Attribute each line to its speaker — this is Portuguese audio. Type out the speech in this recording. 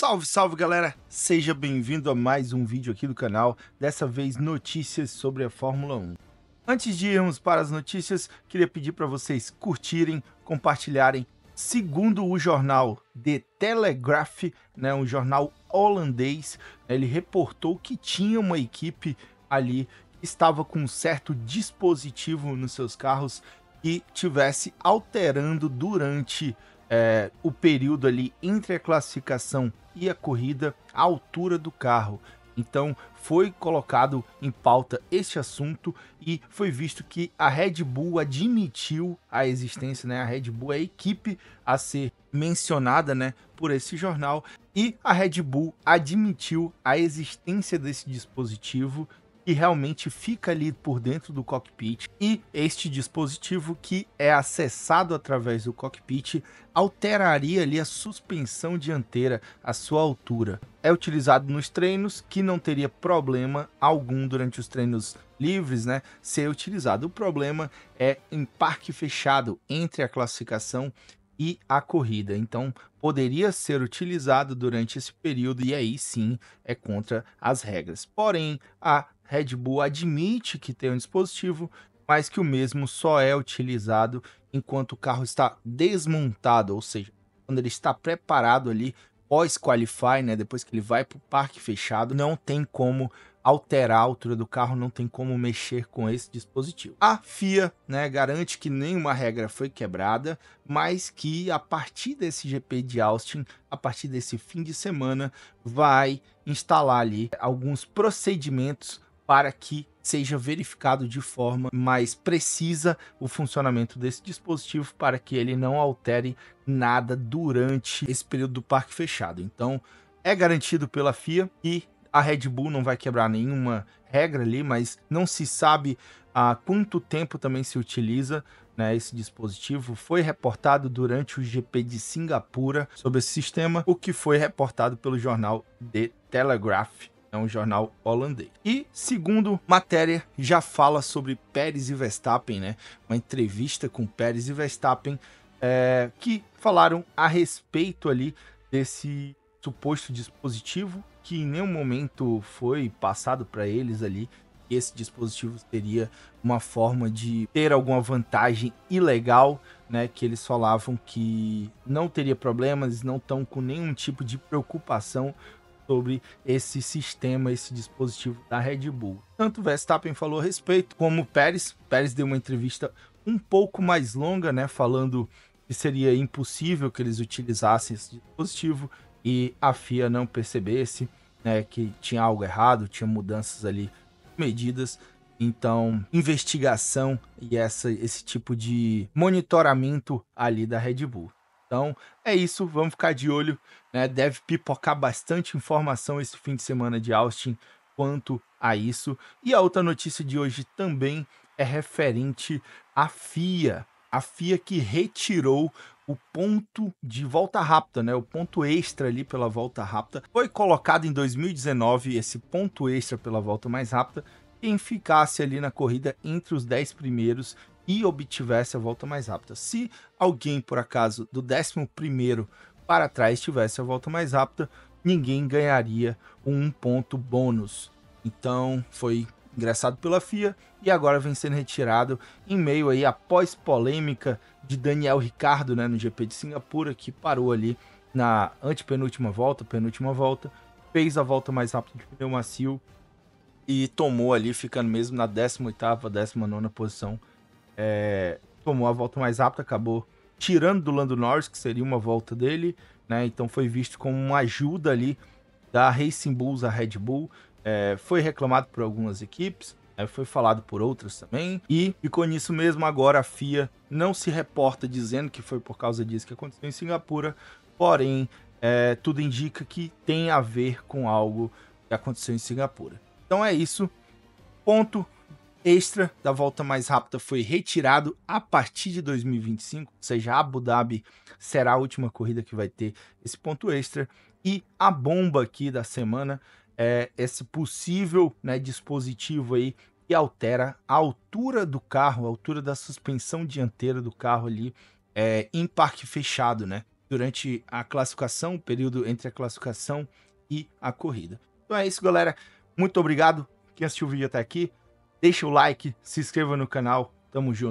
Speaker 1: Salve, salve galera! Seja bem-vindo a mais um vídeo aqui do canal, dessa vez notícias sobre a Fórmula 1. Antes de irmos para as notícias, queria pedir para vocês curtirem, compartilharem. Segundo o jornal The Telegraph, né, um jornal holandês, ele reportou que tinha uma equipe ali que estava com um certo dispositivo nos seus carros que tivesse alterando durante é, o período ali entre a classificação e a corrida, a altura do carro. Então foi colocado em pauta este assunto e foi visto que a Red Bull admitiu a existência, né? A Red Bull é a equipe a ser mencionada, né, por esse jornal e a Red Bull admitiu a existência desse dispositivo que realmente fica ali por dentro do cockpit e este dispositivo que é acessado através do cockpit alteraria ali a suspensão dianteira, a sua altura. É utilizado nos treinos que não teria problema algum durante os treinos livres, né, ser utilizado. O problema é em parque fechado entre a classificação e a corrida. Então, poderia ser utilizado durante esse período e aí sim é contra as regras. Porém, a Red Bull admite que tem um dispositivo, mas que o mesmo só é utilizado enquanto o carro está desmontado, ou seja, quando ele está preparado ali pós-qualify, né, depois que ele vai para o parque fechado, não tem como alterar a altura do carro, não tem como mexer com esse dispositivo. A FIA né, garante que nenhuma regra foi quebrada, mas que a partir desse GP de Austin, a partir desse fim de semana, vai instalar ali alguns procedimentos para que seja verificado de forma mais precisa o funcionamento desse dispositivo para que ele não altere nada durante esse período do parque fechado. Então, é garantido pela FIA e a Red Bull não vai quebrar nenhuma regra ali, mas não se sabe há quanto tempo também se utiliza né, esse dispositivo. Foi reportado durante o GP de Singapura sobre esse sistema, o que foi reportado pelo jornal The Telegraph é um jornal holandês. E segundo matéria já fala sobre Pérez e Verstappen, né? Uma entrevista com Pérez e Verstappen é, que falaram a respeito ali desse suposto dispositivo que em nenhum momento foi passado para eles ali. Esse dispositivo teria uma forma de ter alguma vantagem ilegal, né? Que eles falavam que não teria problemas, não estão com nenhum tipo de preocupação sobre esse sistema, esse dispositivo da Red Bull. Tanto Verstappen falou a respeito, como Pérez. Pérez deu uma entrevista um pouco mais longa, né, falando que seria impossível que eles utilizassem esse dispositivo e a FIA não percebesse né, que tinha algo errado, tinha mudanças ali, medidas. Então, investigação e essa, esse tipo de monitoramento ali da Red Bull. Então é isso, vamos ficar de olho. Né? Deve pipocar bastante informação esse fim de semana de Austin quanto a isso. E a outra notícia de hoje também é referente à FIA. A FIA que retirou o ponto de volta rápida, né? O ponto extra ali pela volta rápida. Foi colocado em 2019 esse ponto extra pela volta mais rápida. Quem ficasse ali na corrida entre os 10 primeiros e obtivesse a volta mais rápida. Se alguém, por acaso, do 11 para trás tivesse a volta mais rápida, ninguém ganharia um ponto bônus. Então foi ingressado pela FIA e agora vem sendo retirado em meio aí após polêmica de Daniel Ricardo né, no GP de Singapura, que parou ali na antepenúltima volta, penúltima volta, fez a volta mais rápida de pneu macio e tomou ali, ficando mesmo na 18ª, 19ª posição é, tomou a volta mais rápida, acabou tirando do Lando Norris, que seria uma volta dele, né? Então foi visto como uma ajuda ali da Racing Bulls à Red Bull. É, foi reclamado por algumas equipes, é, foi falado por outras também, e ficou nisso mesmo. Agora a FIA não se reporta dizendo que foi por causa disso que aconteceu em Singapura, porém, é, tudo indica que tem a ver com algo que aconteceu em Singapura. Então é isso. Ponto extra da volta mais rápida foi retirado a partir de 2025, ou seja, Abu Dhabi será a última corrida que vai ter esse ponto extra. E a bomba aqui da semana é esse possível né, dispositivo aí que altera a altura do carro, a altura da suspensão dianteira do carro ali é, em parque fechado, né? durante a classificação, o período entre a classificação e a corrida. Então é isso, galera. Muito obrigado quem assistiu o vídeo até aqui. Deixa o like, se inscreva no canal. Tamo junto.